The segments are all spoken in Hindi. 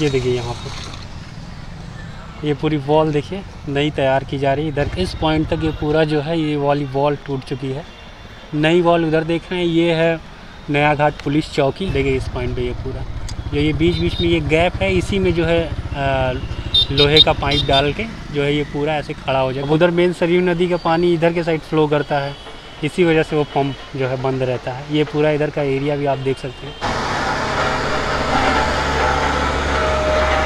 ये देखिए यहाँ पर। ये पूरी वॉल देखिए नई तैयार की जा रही है। इधर इस पॉइंट तक ये पूरा जो है ये वाली वॉल टूट चुकी है। नई वॉल उधर देख रहे हैं ये है नया घाट पुलिस चौकी। देखिए इस पॉइंट पे ये पूरा। जो ये बीच बीच में ये गैप है इसी में जो है आ, लोहे का पाइप डाल के जो है ये पूरा ऐसे खड़ा हो जाए। उधर मेन सरयू नदी का पानी इधर के साइड फ्लो करता है। इसी वजह से वो पंप जो है बंद रहता है। ये पूरा इधर का एरिया भी आप देख सकते हैं।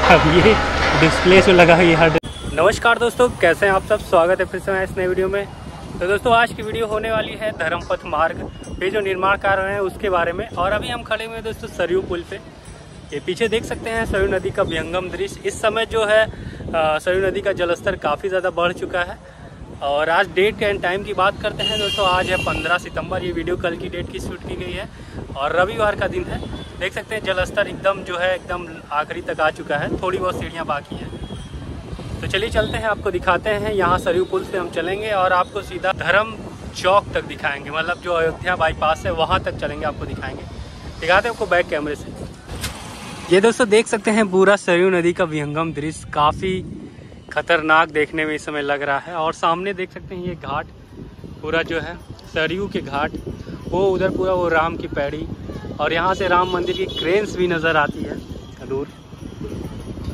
अब ये डिस्प्ले से लगा है ये हर नमस्कार दोस्तों, कैसे हैं आप सब? स्वागत है फिर से मैं इस नए वीडियो में। तो दोस्तों, आज की वीडियो होने वाली है धर्मपथ मार्ग पे जो निर्माण कार्य हैं, उसके बारे में। और अभी हम खड़े हुए हैं दोस्तों सरयू पुल पे। ये पीछे देख सकते हैं सरयू नदी का व्यंगम दृश्य। इस समय जो है सरयू नदी का जलस्तर काफ़ी ज़्यादा बढ़ चुका है। और आज डेट एंड टाइम की बात करते हैं दोस्तों। आज है पंद्रह सितंबर, ये वीडियो कल की डेट की शूट की गई है और रविवार का दिन है। देख सकते हैं, जलस्तर एकदम जो है, एकदम आखिरी तक आ चुका है। थोड़ी बहुत सीढ़ियाँ बाकी हैं। तो चलिए चलते हैं, आपको दिखाते हैं। यहाँ सरयू पुल से हम चलेंगे और आपको सीधा धर्म चौक तक दिखाएँगे। मतलब जो अयोध्या बाईपास है, वहाँ तक चलेंगे, आपको दिखाएँगे। दिखाते हैं आपको बैक कैमरे से। ये दोस्तों देख सकते हैं, पूरा सरयू नदी का विहंगम दृश्य काफ़ी खतरनाक देखने में इस समय लग रहा है। और सामने देख सकते हैं ये घाट, पूरा जो है, सरयू के घाट। वो उधर पूरा वो राम की पैड़ी। और यहाँ से राम मंदिर की क्रेन्स भी नज़र आती है, दूर।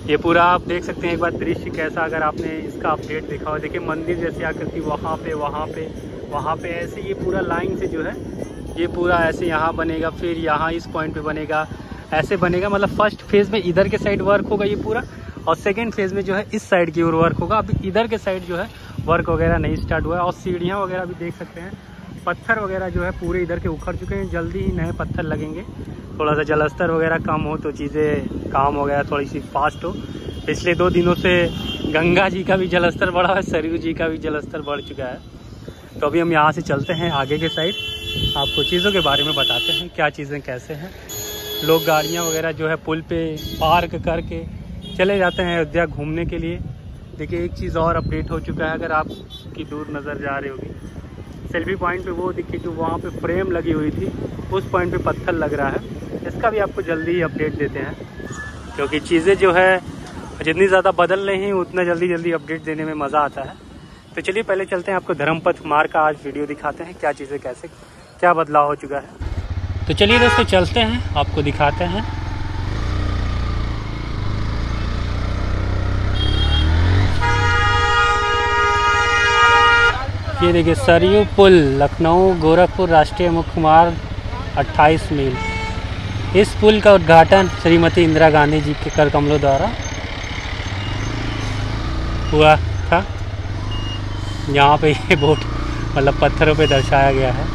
ये पूरा आप देख सकते हैं एक बार दृश्य कैसा, अगर आपने इसका अपडेट देखा हो। देखिए, मंदिर जैसी आकृति वहाँ पे वहाँ पे वहाँ पे ऐसे ये पूरा लाइन से जो है, ये पूरा ऐसे यहाँ बनेगा, फिर यहाँ इस पॉइंट पे बनेगा, ऐसे बनेगा। मतलब फ़र्स्ट फ़ेज़ में इधर के साइड वर्क होगा ये पूरा। और सेकेंड फ़ेज़ में जो है, इस साइड की ओर वर्क होगा। अभी इधर के साइड जो है वर्क वगैरह नहीं स्टार्ट हुआ है। और सीढ़ियाँ वगैरह भी देख सकते हैं। पत्थर वगैरह जो है, पूरे इधर के उखड़ चुके हैं। जल्दी ही नए पत्थर लगेंगे। थोड़ा सा जलस्तर वगैरह कम हो तो चीज़ें काम वगैरह थोड़ी सी फास्ट हो। पिछले दो दिनों से गंगा जी का भी जलस्तर बढ़ा है, सरयू जी का भी जलस्तर बढ़ चुका है। तो अभी हम यहाँ से चलते हैं आगे के साइड आपको चीज़ों के बारे में बताते हैं, क्या चीज़ें कैसे हैं। लोग गाड़ियाँ वगैरह जो है, पुल पे पार्क करके चले जाते हैं अयोध्या घूमने के लिए। देखिए, एक चीज़ और अपडेट हो चुका है, अगर आप की दूर नज़र जा रही होगी। सेल्फी पॉइंट पे वो दिखी जो वहाँ पे फ्रेम लगी हुई थी, उस पॉइंट पे पत्थर लग रहा है। इसका भी आपको जल्दी ही अपडेट देते हैं, क्योंकि चीज़ें जो है, जितनी ज़्यादा बदल रही हैं, उतना जल्दी जल्दी अपडेट देने में मज़ा आता है। तो चलिए, पहले चलते हैं आपको धर्मपथ मार्ग का आज वीडियो दिखाते हैं, क्या चीज़ें कैसे, क्या बदलाव हो चुका है। तो चलिए दोस्तों, चलते हैं, आपको दिखाते हैं। ये देखिए सरयू पुल, लखनऊ, गोरखपुर राष्ट्रीय मुख्य मार्ग 28 मील। इस पुल का उद्घाटन श्रीमती इंदिरा गांधी जी के कर कमलों द्वारा हुआ था। यहाँ पे ये बोट मतलब पत्थरों पे दर्शाया गया है।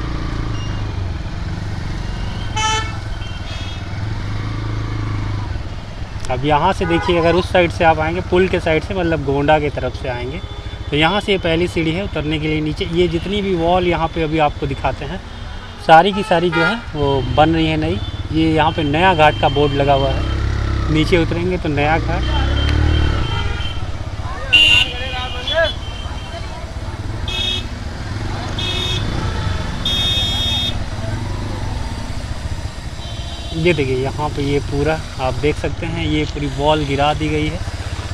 अब यहाँ से देखिए, अगर उस साइड से आप आएँगे, पुल के साइड से मतलब गोंडा की तरफ़ से आएँगे तो यहाँ से पहली सीढ़ी है उतरने के लिए नीचे। ये जितनी भी वॉल यहाँ पे अभी आपको दिखाते हैं, सारी की सारी जो है वो बन रही है नई। ये यहाँ पे नया घाट का बोर्ड लगा हुआ है। नीचे उतरेंगे तो नया घाट। ये देखिए, यहाँ पे ये पूरा आप देख सकते हैं, ये पूरी वॉल गिरा दी गई है।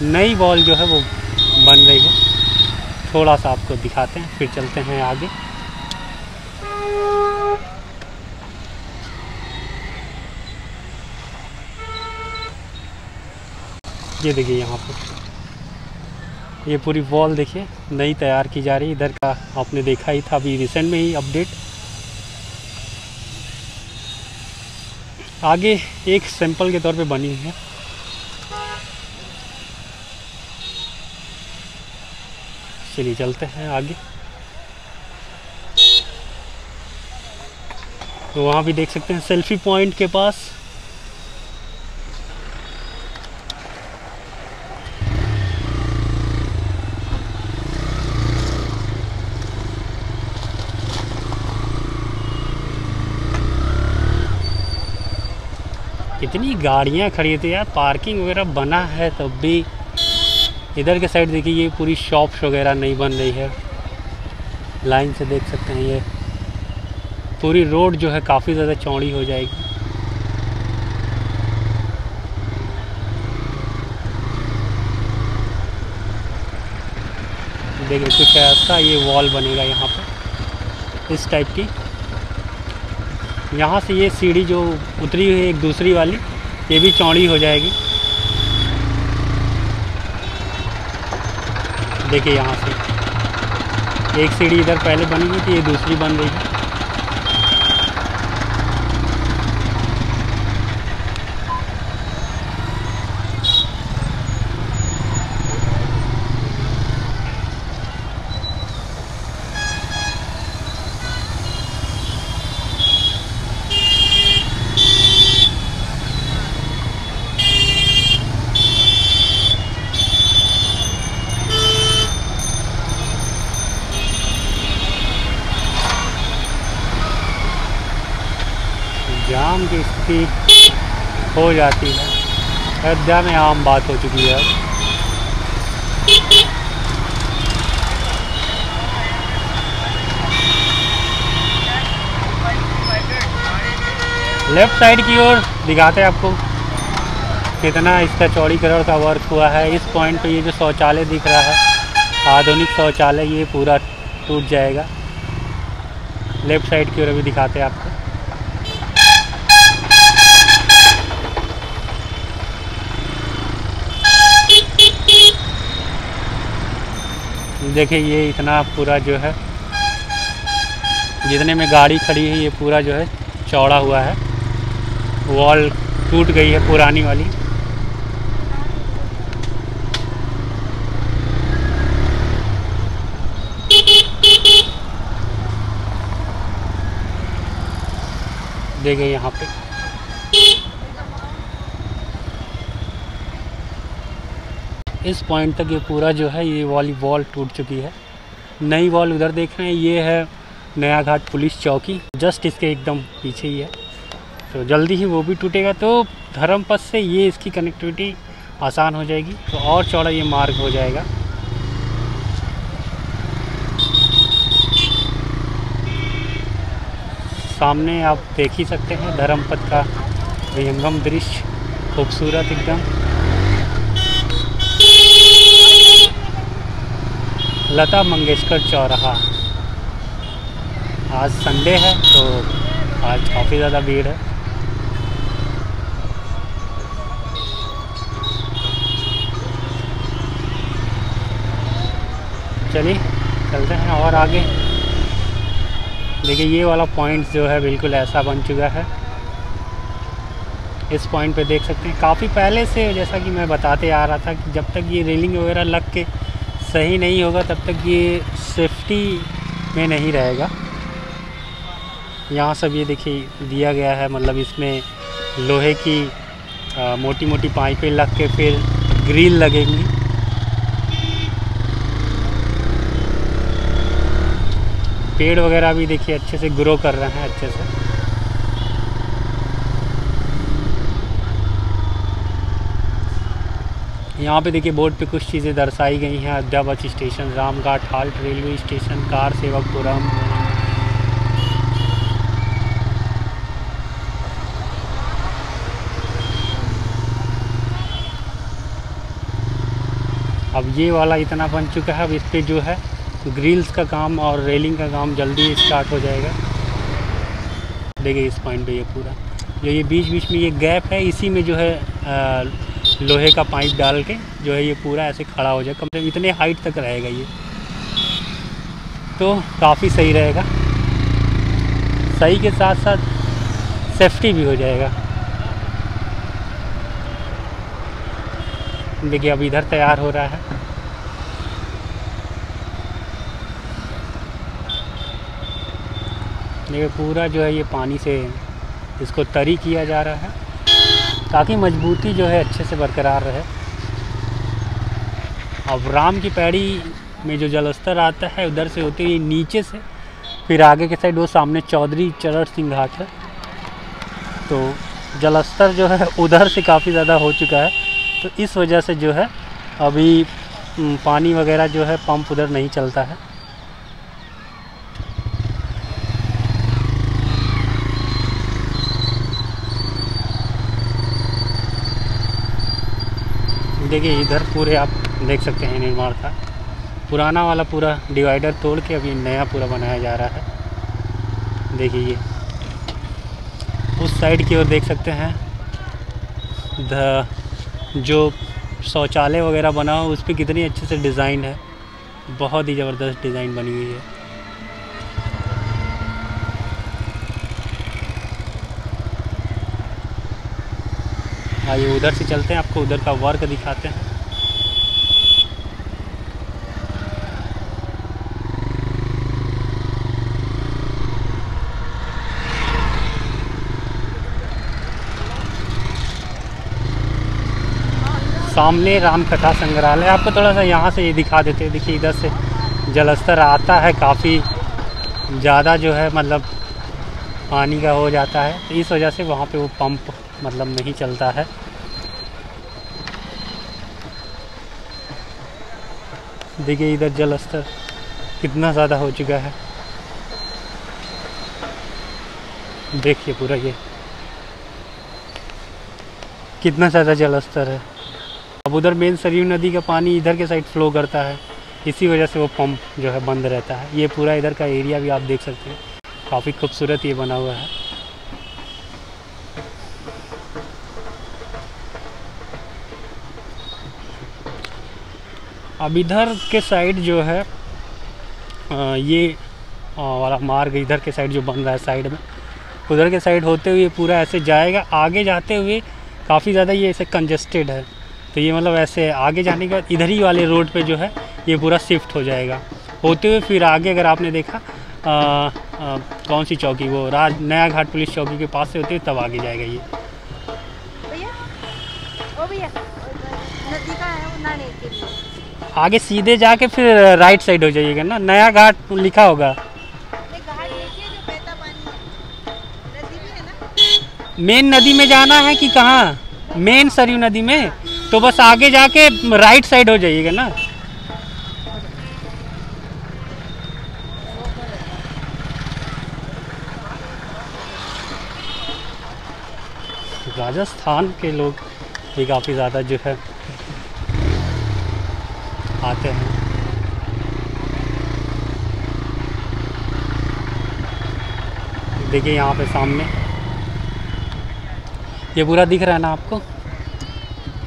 नई वॉल जो है वो बन रही है। थोड़ा सा आपको दिखाते हैं, फिर चलते हैं आगे। ये देखिए यहाँ पर। ये पूरी वॉल देखिए, नई तैयार की जा रही है। इधर का आपने देखा ही था, अभी रिसेंट में ही अपडेट आगे एक सैंपल के तौर पे बनी है। चलिए चलते हैं आगे। तो वहाँ भी देख सकते हैं सेल्फी पॉइंट के पास। कितनी गाड़ियाँ खड़ी थी यार, पार्किंग वगैरह बना है तब भी। इधर के साइड देखिए, ये पूरी शॉप्स वगैरह नहीं बन रही है। लाइन से देख सकते हैं ये। पूरी रोड जो है काफ़ी ज़्यादा चौड़ी हो जाएगी। देखिए, कुछ ऐसा ये वॉल बनेगा यहाँ पर इस टाइप की। यहाँ से ये सीढ़ी जो उतरी हुई है, एक दूसरी वाली, ये भी चौड़ी हो जाएगी। देखिए यहाँ से। एक सीढ़ी इधर पहले बनी हुई थी, ये दूसरी बन रही है जाम की स्थिति हो जाती है अयोध्या में आम बात हो चुकी है। लेफ़्ट साइड की ओर दिखाते हैं आपको कितना इसका चौड़ीकरण का वर्क हुआ है। इस पॉइंट पे ये जो शौचालय दिख रहा है, आधुनिक शौचालय, ये पूरा टूट जाएगा। लेफ़्ट साइड की ओर भी दिखाते हैं आपको। देखिए, ये इतना पूरा जो है, जितने में गाड़ी खड़ी है, ये पूरा जो है चौड़ा हुआ है। वॉल टूट गई है पुरानी वाली। देखिए यहाँ पे। इस पॉइंट तक ये पूरा जो है ये वाली वॉल टूट चुकी है। नई वॉल उधर देख रहे हैं, ये है नया घाट पुलिस चौकी जस्ट इसके एकदम पीछे ही है। तो जल्दी ही वो भी टूटेगा तो धर्मपथ से ये इसकी कनेक्टिविटी आसान हो जाएगी तो और चौड़ा ये मार्ग हो जाएगा। सामने आप देख ही सकते हैं धर्मपथ का विहंगम दृश्य, खूबसूरत एकदम। लता मंगेशकर चौराहा। आज संडे है तो आज काफ़ी ज़्यादा भीड़ है। चलिए, चलते हैं और आगे। देखिए, ये वाला पॉइंट जो है, बिल्कुल ऐसा बन चुका है। इस पॉइंट पे देख सकते हैं। काफ़ी पहले से जैसा कि मैं बताते आ रहा था कि जब तक ये रेलिंग वगैरह लग के सही नहीं होगा तब तक ये सेफ्टी में नहीं रहेगा। यहाँ सब ये देखिए दिया गया है मतलब इसमें लोहे की आ, मोटी मोटी पाइपें लग के फिर ग्रिल लगेंगी। पेड़ वगैरह भी देखिए अच्छे से ग्रो कर रहे हैं अच्छे से। यहाँ पे देखिए बोर्ड पे कुछ चीज़ें दर्शाई गई हैं। अद्यावच station Ramghat halt railway station car Sevakpuram अब ये वाला इतना बन चुका है अब इस पर जो है ग्रिल्स का काम और रेलिंग का काम जल्दी स्टार्ट हो जाएगा। देखिए इस पॉइंट पे ये पूरा। जो ये बीच बीच में ये गैप है इसी में जो है आ, लोहे का पाइप डाल के जो है ये पूरा ऐसे खड़ा हो जाए। कम से कम इतने हाइट तक रहेगा ये। तो काफ़ी सही रहेगा। सही के साथ साथ सेफ्टी भी हो जाएगा। देखिए, अब इधर तैयार हो रहा है। देखिए, पूरा जो है ये पानी से इसको तरी किया जा रहा है। ताकि मजबूती जो है अच्छे से बरकरार रहे। अब राम की पैड़ी में जो जलस्तर आता है, उधर से होते हुए नीचे से, फिर आगे के साइड वो सामने चौधरी चरण सिंह घाट है। तो जलस्तर जो है, उधर से काफ़ी ज़्यादा हो चुका है। तो इस वजह से जो है, अभी पानी वगैरह जो है, पंप उधर नहीं चलता है। देखिए, इधर पूरे आप देख सकते हैं निर्माण का। पुराना वाला पूरा डिवाइडर तोड़ के अभी नया पूरा बनाया जा रहा है। देखिए ये। उस साइड की ओर देख सकते हैं। द, जो शौचालय वगैरह बना हो, उस पर कितनी अच्छे से डिज़ाइन है। बहुत ही ज़बरदस्त डिज़ाइन बनी हुई है। आइए उधर से चलते हैं, आपको उधर का वर्क दिखाते हैं। सामने राम कथा संग्रहालय आपको थोड़ा सा यहाँ से ये दिखा देते हैं। देखिए, इधर से जलस्तर आता है, काफ़ी ज़्यादा जो है मतलब पानी का हो जाता है। तो इस वजह से वहाँ पे वो पंप मतलब नहीं चलता है। देखिए इधर जल स्तर कितना ज़्यादा हो चुका है। देखिए पूरा ये। कितना ज़्यादा जल स्तर है। अब उधर मेन सरयू नदी का पानी इधर के साइड फ्लो करता है। इसी वजह से वो पंप जो है बंद रहता है। ये पूरा इधर का एरिया भी आप देख सकते हैं। काफ़ी खूबसूरत ये बना हुआ है। अब इधर के साइड जो है ये वाला मार्ग इधर के साइड जो बन रहा है साइड में उधर के साइड होते हुए पूरा ऐसे जाएगा। आगे जाते हुए काफ़ी ज़्यादा ये ऐसे कंजेस्टेड है। तो ये मतलब ऐसे आगे जाने के बाद इधर ही वाले रोड पे जो है ये पूरा शिफ्ट हो जाएगा। होते हुए फिर आगे अगर आपने देखा आ, आ, कौन सी चौकी? वो राज नया घाट पुलिस चौकी के पास से होते हुए तब आगे जाएगा ये। भैया भैया नदी का है वो नहाने के लिए आगे सीधे जाके फिर राइट साइड हो जाइएगा ना। नया घाट लिखा होगा। मेन नदी में जाना है कि कहाँ? मेन सरयू नदी में? तो बस आगे जाके राइट साइड हो जाइएगा ना। राजस्थान के लोग भी काफ़ी ज़्यादा जो है आते हैं। देखिए यहाँ पे सामने। ये पूरा दिख रहा है ना आपको?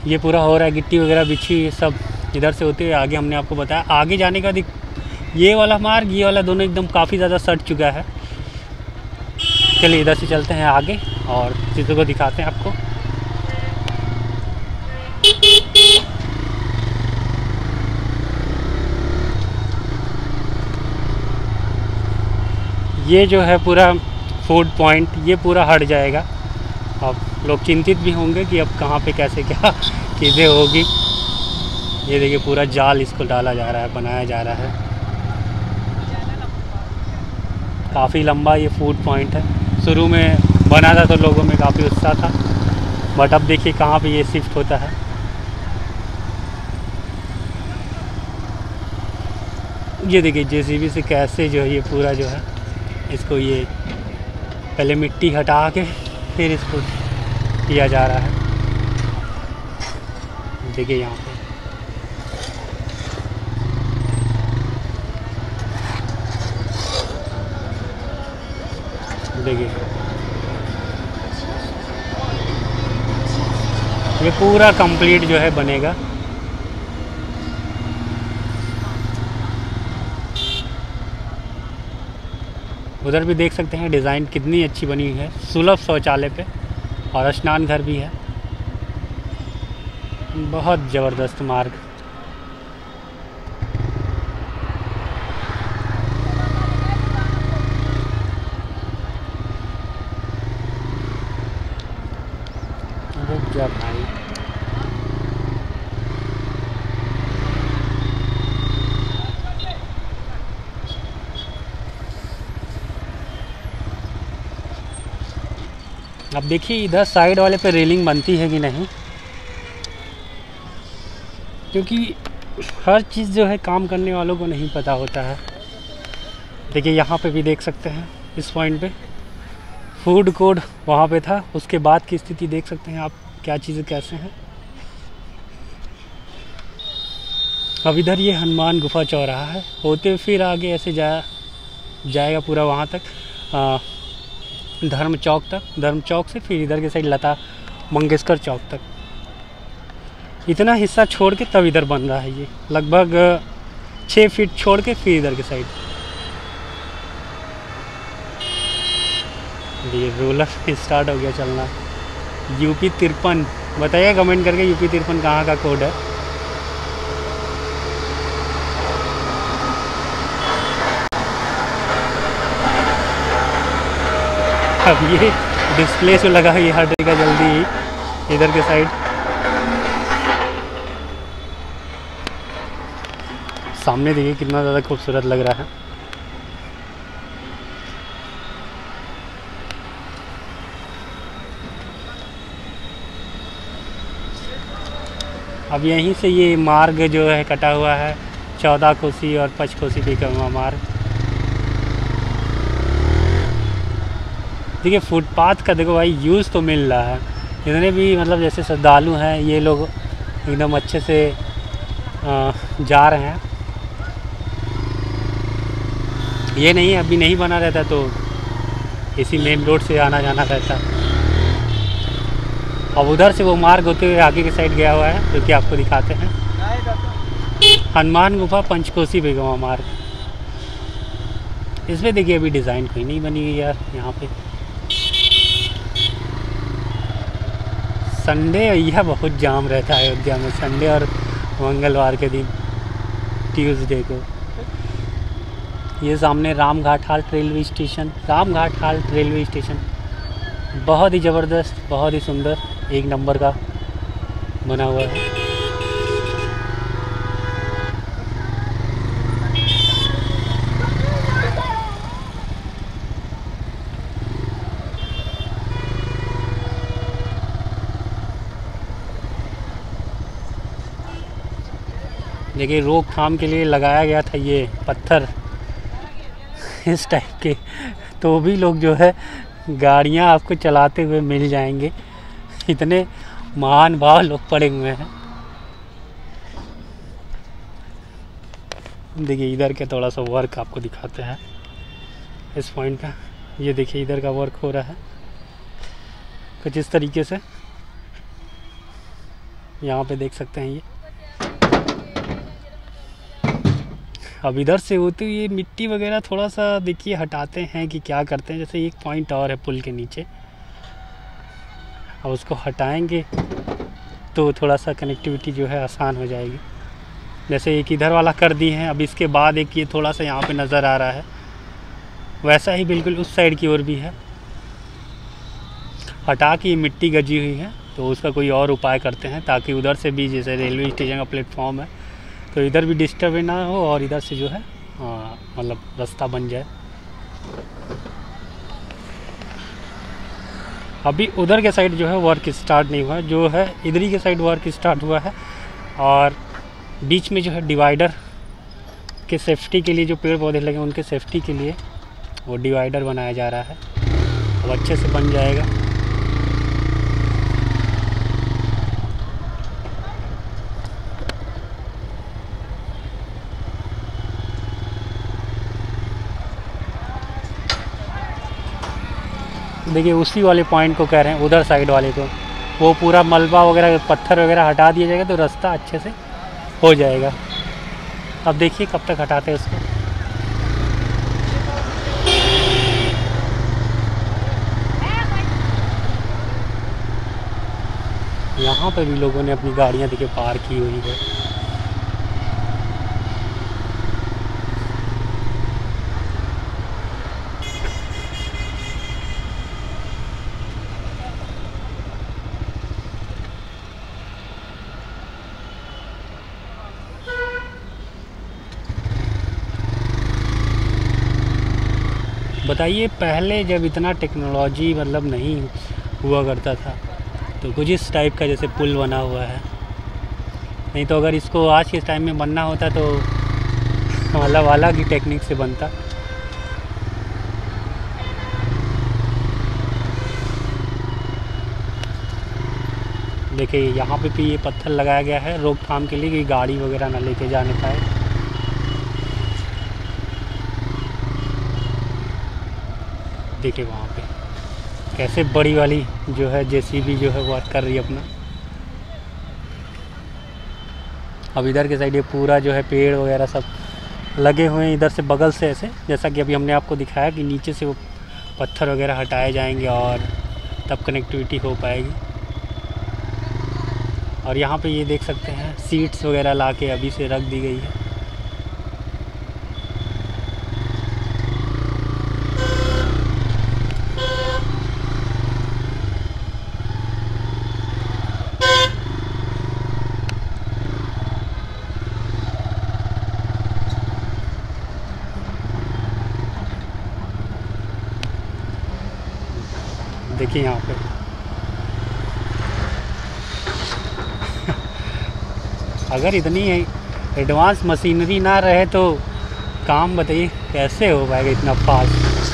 ये पूरा हो रहा है, गिट्टी वगैरह बिछी है सब इधर से होते हुए आगे हमने आपको बताया। आगे जाने का दिख ये वाला मार्ग, ये वाला दोनों एकदम काफ़ी ज़्यादा सट चुका है। चलिए इधर से चलते हैं आगे और चीज़ों को दिखाते हैं आपको। ये जो है पूरा फ़ूड पॉइंट ये पूरा हट जाएगा। अब लोग चिंतित भी होंगे कि अब कहाँ पे कैसे क्या चीज़ें होगी। ये देखिए पूरा जाल इसको डाला जा रहा है, बनाया जा रहा है। काफ़ी लंबा ये फ़ूड पॉइंट है। शुरू में बना था तो लोगों में काफ़ी उत्साह था बट अब देखिए कहाँ पे ये शिफ्ट होता है। ये देखिए जेसीबी से कैसे जो है ये पूरा जो है इसको ये पहले मिट्टी हटा के फिर इसको किया जा रहा है। देखिए यहाँ पे। देखिए। ये पूरा कंप्लीट जो है बनेगा। उधर भी देख सकते हैं डिज़ाइन कितनी अच्छी बनी हुई है। सुलभ शौचालय पे और स्नान घर भी है। बहुत ज़बरदस्त मार्ग रुक जा भाई अब देखिए इधर साइड वाले पे रेलिंग बनती है कि नहीं? क्योंकि हर चीज़ जो है काम करने वालों को नहीं पता होता है। देखिए यहाँ पे भी देख सकते हैं इस पॉइंट पे। फ़ूड कोड वहाँ पे था उसके बाद की स्थिति देख सकते हैं आप क्या चीज़ें कैसे हैं। अब इधर ये हनुमान गुफा चौराहा है होते फिर आगे ऐसे जा जाएगा पूरा वहाँ तक। आ, धर्म चौक तक धर्म चौक से फिर इधर के साइड लता मंगेशकर चौक तक। इतना हिस्सा छोड़ के तब इधर बन रहा है ये। लगभग छः फीट छोड़ के फिर इधर के साइड। ये रोलर स्टार्ट हो गया चलना। यूपी तिरपन, बताइए कमेंट करके यूपी तिरपन कहाँ का कोड है? अब ये डिस्प्ले से लगा ये हर हटेगा जल्दी ही इधर के साइड सामने देखिए कितना ज़्यादा खूबसूरत लग रहा है। अब यहीं से ये मार्ग जो है कटा हुआ है, चौदह कोसी और पच कोसी भी मार्ग। देखिए, फुटपाथ का देखो भाई, यूज़ तो मिल रहा है। जितने भी मतलब जैसे श्रद्धालु हैं, ये लोग एकदम अच्छे से जा रहे हैं। ये नहीं, अभी नहीं बना रहता तो इसी मेन रोड से आना जाना रहता। अब उधर से वो मार्ग होते हुए आगे के साइड गया हुआ है, जो कि आपको दिखाते हैं। हनुमान गुफा, पंचकोसी बेगवा मार्ग। इसमें देखिए, अभी डिज़ाइन कोई नहीं बनी हुई यार, यहाँ पे। संडे यह बहुत जाम रहता है अयोध्या में, संडे और मंगलवार के दिन ट्यूसडे को। ये सामने Ram Ghat halt railway station Ram Ghat halt railway station. बहुत ही ज़बरदस्त, बहुत ही सुंदर एक नंबर का बना हुआ है। देखिए, रोकथाम के लिए लगाया गया था ये पत्थर इस टाइप के। तो भी लोग जो है, गाड़ियाँ आपको चलाते हुए मिल जाएँगे। इतने महान भाव लोग पड़े हुए हैं। देखिए, इधर के थोड़ा सा वर्क आपको दिखाते हैं। इस पॉइंट का। ये देखिए, इधर का वर्क हो रहा है। कुछ इस तरीके से। यहाँ पे देख सकते हैं ये। अब इधर से होते हुए मिट्टी वगैरह थोड़ा सा देखिए हटाते हैं कि क्या करते हैं। जैसे एक पॉइंट और है पुल के नीचे। अब उसको हटाएँगे तो थोड़ा सा कनेक्टिविटी जो है आसान हो जाएगी। जैसे एक इधर वाला कर दिए हैं, अब इसके बाद एक ये थोड़ा सा यहाँ पे नज़र आ रहा है। वैसा ही बिल्कुल उस साइड की ओर भी है। हटा के ये मिट्टी गजी हुई है तो उसका कोई और उपाय करते हैं ताकि उधर से भी जैसे रेलवे स्टेशन का प्लेटफॉर्म है तो इधर भी डिस्टर्ब ना हो और इधर से जो है मतलब रास्ता बन जाए। अभी उधर के साइड जो है वर्क स्टार्ट नहीं हुआ, जो है इधर ही के साइड वर्क स्टार्ट हुआ है और बीच में जो है डिवाइडर के सेफ्टी के लिए जो पेड़ पौधे लगे उनके सेफ्टी के लिए वो डिवाइडर बनाया जा रहा है। अब अच्छे से बन जाएगा। देखिए, उसी वाले पॉइंट को कह रहे हैं, उधर साइड वाले को। वो पूरा मलबा वगैरह, पत्थर वगैरह हटा दिया जाएगा तो रास्ता अच्छे से हो जाएगा। अब देखिए कब तक हटाते हैं उसको। यहाँ पर भी लोगों ने अपनी गाड़ियाँ देखिए पार की हुई है। बताइए, पहले जब इतना टेक्नोलॉजी मतलब नहीं हुआ करता था तो कुछ इस टाइप का जैसे पुल बना हुआ है। नहीं तो अगर इसको आज के टाइम में बनना होता तो मतलब अलग ही टेक्निक से बनता। देखिए, यहाँ पे भी ये पत्थर लगाया गया है, रोकथाम के लिए कि गाड़ी वगैरह ना लेके जाने पाए। देखिए वहाँ पे। कैसे बड़ी वाली जो है जेसीबी जो है वर्क कर रही है अपना। अब इधर के साइड ये पूरा जो है, पेड़ वगैरह सब लगे हुए हैं इधर से बगल से ऐसे। जैसा कि अभी हमने आपको दिखाया कि नीचे से वो पत्थर वगैरह हटाए जाएँगे और तब कनेक्टिविटी हो पाएगी। और यहाँ पे ये देख सकते हैं सीट्स वगैरह ला के अभी से रख दी गई है। देखिए यहाँ पे। अगर इतनी एडवांस मशीनरी ना रहे तो काम बताइए, कैसे हो पाएगा इतना फास्ट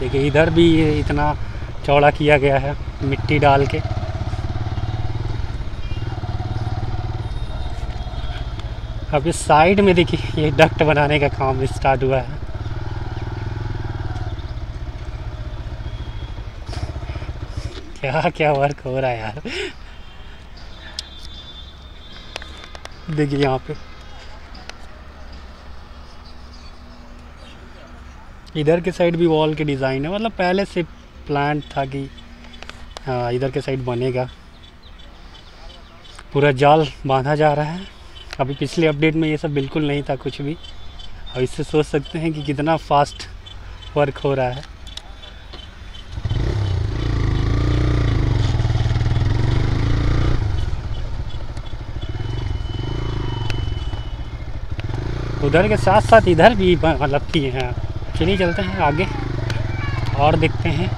देखिए, इधर भी इतना चौड़ा किया गया है, मिट्टी डाल के। इस साइड में देखिए, ये डक्ट बनाने का काम स्टार्ट हुआ है। क्या क्या वर्क हो रहा है यार? देखिए यहाँ पे। इधर के साइड भी वॉल के डिज़ाइन है मतलब पहले से प्लान था कि हाँ इधर के साइड बनेगा। पूरा जाल बांधा जा रहा है। अभी पिछले अपडेट में ये सब बिल्कुल नहीं था कुछ भी। और इससे सोच सकते हैं कि कितना फास्ट वर्क हो रहा है। उधर के साथ साथ इधर भी मतलब किए हैं, चलिए चलते हैं आगे। और देखते हैं।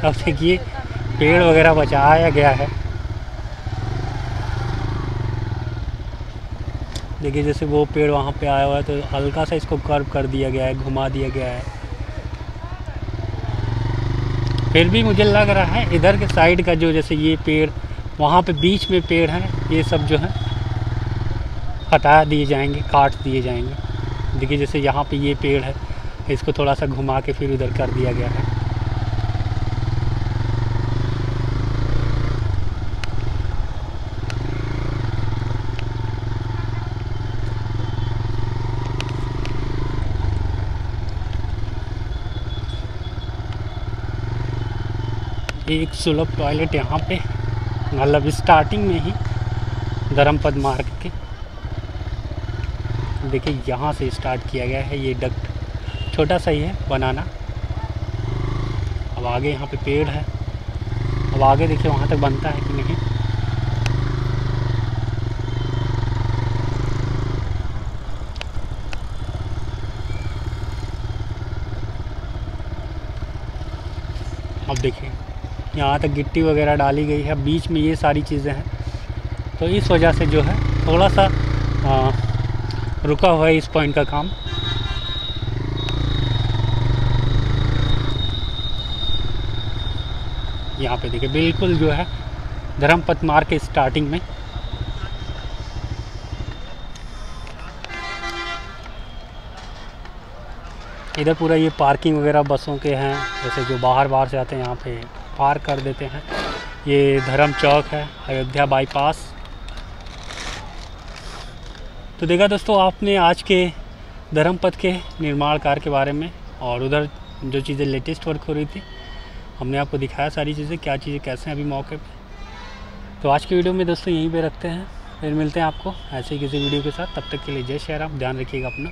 अब देखिए, पेड़ वगैरह बचाया गया है। देखिए, जैसे वो पेड़ वहाँ पे आया हुआ है तो हल्का सा इसको कर्व कर दिया गया है, घुमा दिया गया है। फिर भी मुझे लग रहा है, इधर के साइड का जो जैसे ये पेड़, वहाँ पे बीच में पेड़ हैं, ये सब जो है, हटा दिए जाएँगे, काट दिए जाएँगे। देखिए, जैसे यहाँ पे ये पेड़ है, इसको थोड़ा सा घुमा के फिर उधर कर दिया गया है। एक सुलभ टॉयलेट यहाँ पे मतलब स्टार्टिंग में ही धर्मपद मार्ग के। देखिए, यहाँ से स्टार्ट किया गया है ये डक्ट छोटा सा ही है, बनाना। अब आगे यहाँ पे पेड़ है। अब आगे देखिए, वहाँ तक बनता है कि नहीं। अब देखिए यहाँ तक गिट्टी वगैरह डाली गई है बीच में ये सारी चीज़ें हैं। तो इस वजह से जो है थोड़ा सा आ, रुका हुआ है इस पॉइंट का काम। यहाँ पे देखिए बिल्कुल जो है धर्मपथ मार्ग के स्टार्टिंग में। इधर पूरा ये पार्किंग वगैरह बसों के हैं जैसे जो बाहर बाहर से आते हैं यहाँ पे पार कर देते हैं। ये धर्म चौक है, अयोध्या बाईपास। तो देखा दोस्तों, आपने आज के धर्मपथ के निर्माण कार्य के बारे में और उधर जो चीज़ें लेटेस्ट वर्क हो रही थी, हमने आपको दिखाया सारी चीज़ें, क्या चीज़ें कैसे हैं अभी मौके पे। तो आज की वीडियो में दोस्तों यहीं पे रखते हैं, फिर मिलते हैं आपको ऐसे ही किसी वीडियो के साथ। तब तक के लिए जय श्री राम, ध्यान रखिएगा अपना।